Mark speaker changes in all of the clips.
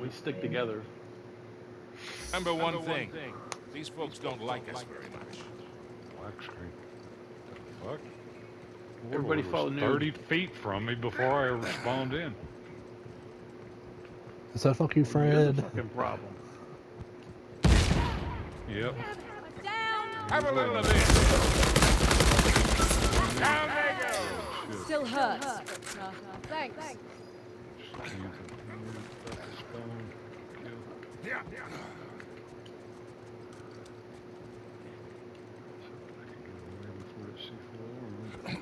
Speaker 1: We stick together.
Speaker 2: Remember one thing. These folks don't like us very much.
Speaker 3: Black screen. The fuck?
Speaker 1: Everybody
Speaker 3: Warlord was
Speaker 1: follow Noob.
Speaker 3: 30 feet from me before I ever spawned in.
Speaker 4: Is that fucking you,
Speaker 1: You're the
Speaker 4: Fred?
Speaker 1: fucking problem.
Speaker 3: Yep.
Speaker 2: Have a little of this. Down they go.
Speaker 5: Still hurts. but, uh, Thanks.
Speaker 3: Just use it. Use that spawn. Kill. I can get away before it C4 or-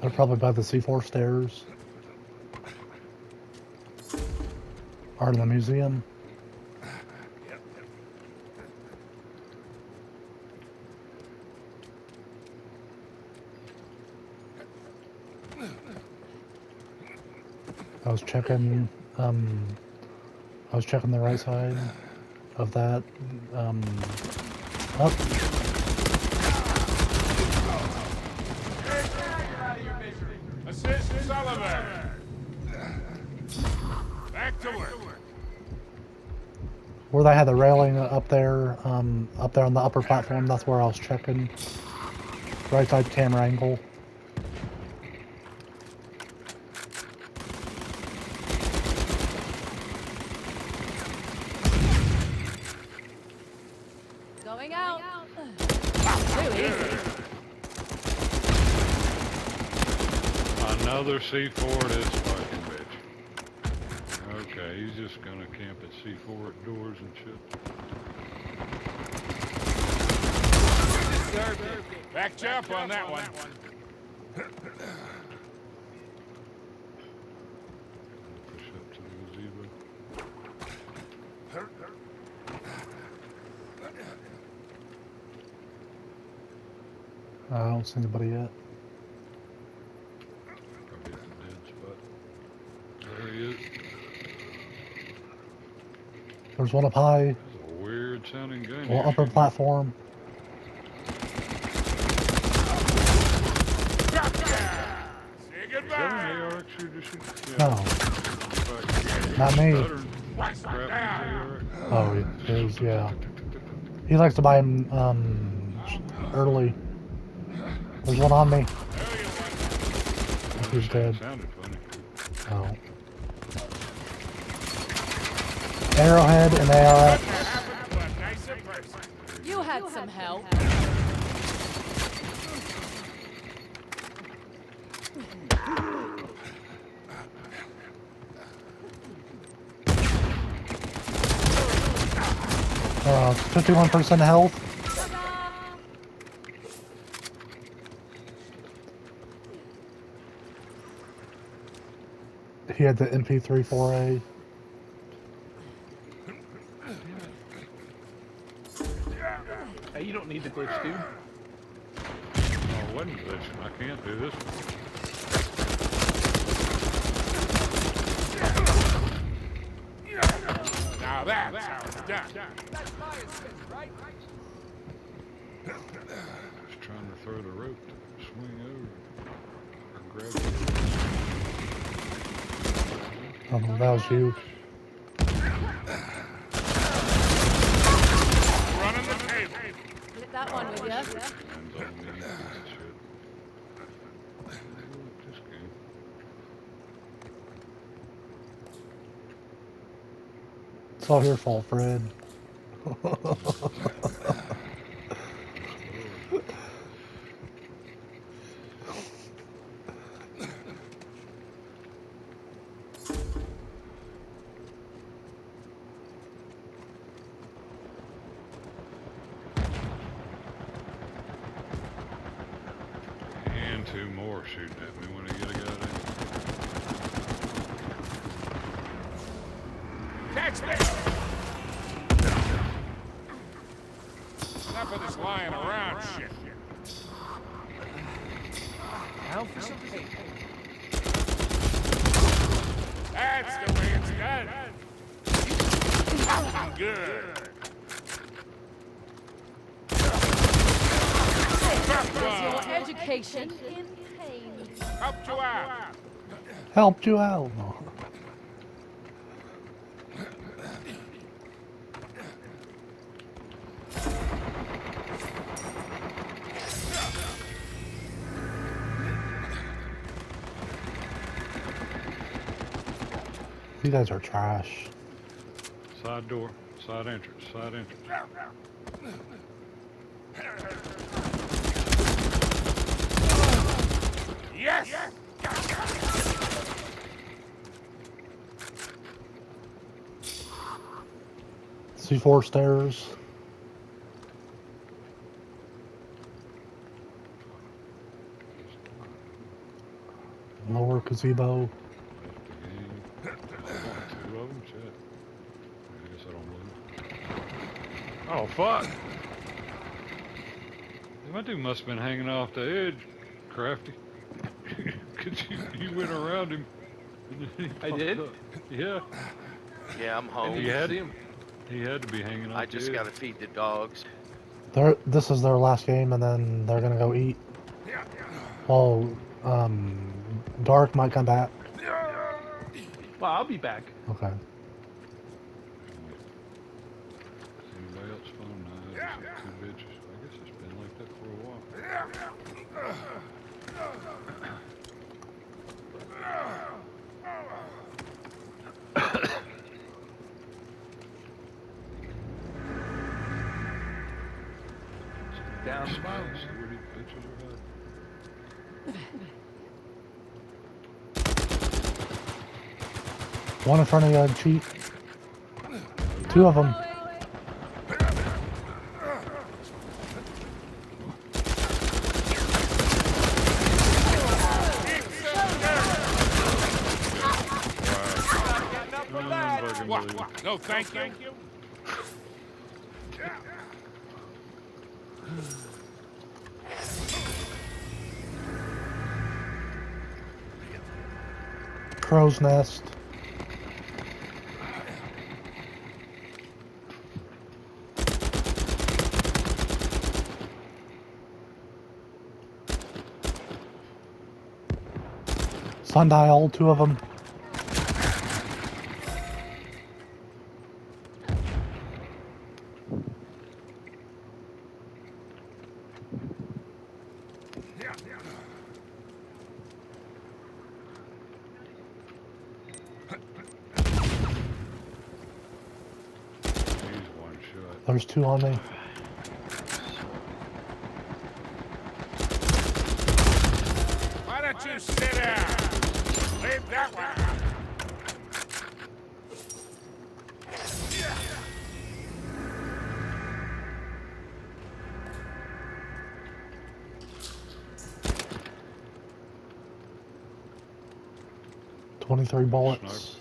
Speaker 4: They're probably by the C4 stairs. Or in the museum. I was checking, um, I was checking the right side of that, um, up.
Speaker 2: Assist Sullivan. Back to work.
Speaker 4: Where they had the railing up there, um, up there on the upper platform, that's where I was checking. Right side camera angle.
Speaker 5: Going out. Too easy.
Speaker 3: Another C4 this fucking bitch. Okay, he's just gonna camp at C4 at doors and shit.
Speaker 2: Back you up on that one.
Speaker 3: Push up to the gazebo.
Speaker 4: I don't see anybody yet.
Speaker 3: Probably at the dead spot. There he is.
Speaker 4: There's one up high,
Speaker 3: a weird sounding gun.
Speaker 4: well, upper platform.
Speaker 2: Say goodbye.
Speaker 3: an ARX you're just shooting?
Speaker 4: No, not me.
Speaker 3: Stuttering. Crap, ARX.
Speaker 4: Oh, it is, yeah. He likes to buy them um, early. There's one on me. He's dead.
Speaker 3: Sounded funny.
Speaker 4: Oh. Arrowhead and ARX.
Speaker 2: Happened to a nicer person.
Speaker 5: You had some help.
Speaker 4: Uh, 51% health. He had the MP3 4A.
Speaker 1: Hey, you don't need the glitch, dude.
Speaker 3: Oh, it wasn't glitching. I can't do this.
Speaker 2: Now that's how it's done.
Speaker 3: I was trying to throw the rope to swing over. Or grab it.
Speaker 4: Um, that was you.
Speaker 2: Running the table.
Speaker 5: Hit that one with you.
Speaker 3: Hands on me and shit. This game.
Speaker 4: It's all your fault, Fred.
Speaker 3: And two more shooting at me when I get a guy down.
Speaker 2: Catch this. Enough of this lying around shit.
Speaker 1: Now for some paper.
Speaker 2: That's the way it's done. Good.
Speaker 5: Your education in pain.
Speaker 2: Helped you out.
Speaker 4: Helped you out. You guys are trash.
Speaker 3: Side door, side entrance, side entrance.
Speaker 2: Yes!
Speaker 4: C4 stairs. Lower gazebo.
Speaker 3: Left the game. Oh, two of them, shit. I guess I don't believe.
Speaker 1: Oh fuck!
Speaker 3: My dude must have been hanging off the edge, crafty. Cause you, you went around him. and then he
Speaker 1: I did?
Speaker 3: up. Yeah,
Speaker 6: Yeah, I'm home.
Speaker 1: didn't
Speaker 3: you had-
Speaker 1: him.
Speaker 3: he had to be hanging off
Speaker 6: I just gotta feed the dogs.
Speaker 4: They're, this is their last game, and then they're gonna go eat. Well, um, Dark might come back.
Speaker 1: Well, I'll be back.
Speaker 4: Okay.
Speaker 3: Anybody else phone? No, just two bitches. I guess it's been like that for a while.
Speaker 1: Down?
Speaker 4: One in front of you, cheat. Two of them.
Speaker 2: Getting up for
Speaker 3: Mm,
Speaker 2: that.
Speaker 3: fucking
Speaker 2: What?
Speaker 3: believe it.
Speaker 2: What? No, thank you.
Speaker 4: Crow's nest. Sundial, two of them.
Speaker 3: He's one shot.
Speaker 4: There's two on me.
Speaker 2: Why don't you sit down? Leave that one.
Speaker 4: Twenty-three bullets.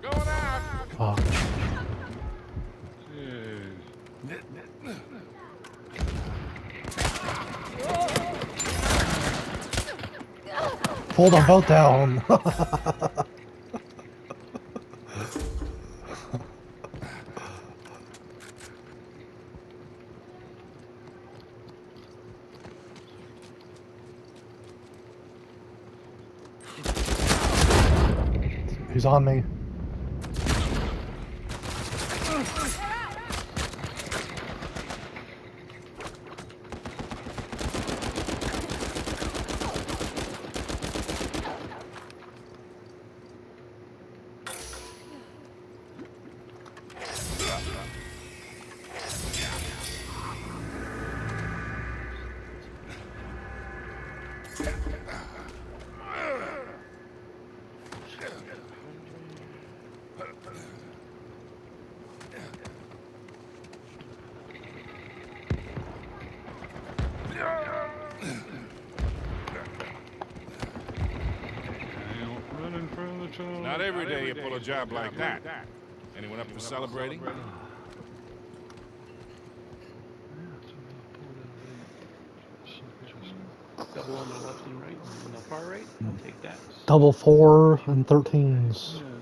Speaker 2: Going out.
Speaker 4: Fuck. Pull them both down. He's on me.
Speaker 2: Not every day you pull a job like that. Anyone up for celebrating?
Speaker 1: Double on the left and right, the far right. I'll take that.
Speaker 4: Double four and thirteens.
Speaker 3: Yeah,